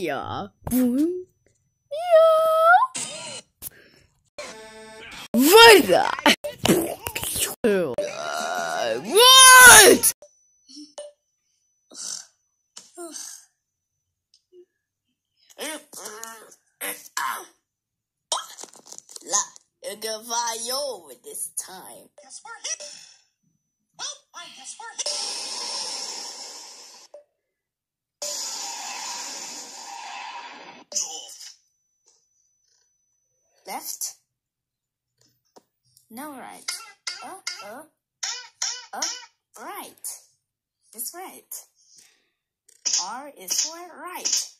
Yeah. Boom. Yeah. What? Uh, what? La, fly over this time. Guess we're hit. Well, I guess we're. Left. Now right. Uh, uh, uh, right. It's right. R is for right.